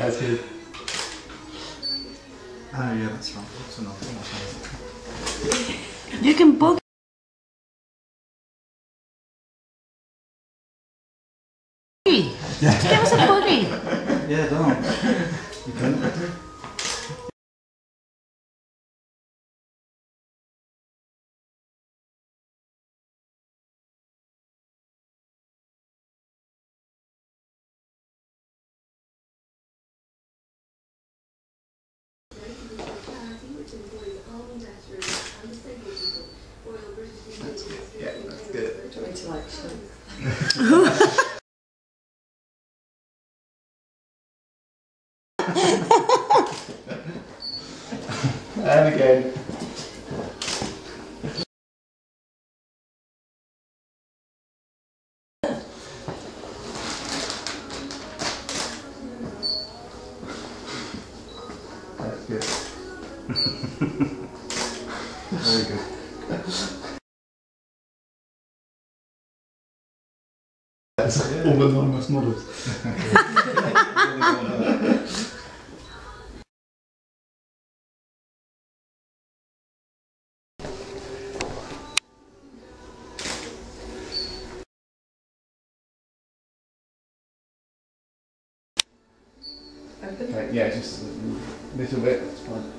That's good. Ah, yeah, that's right. That's another thing. You can book. Give us a boogie. Yeah, don't. You can. Yeah, that's like? And again. That's good. Very good. That's all anonymous models. Open. Uh, yeah, just a little bit, that's fine.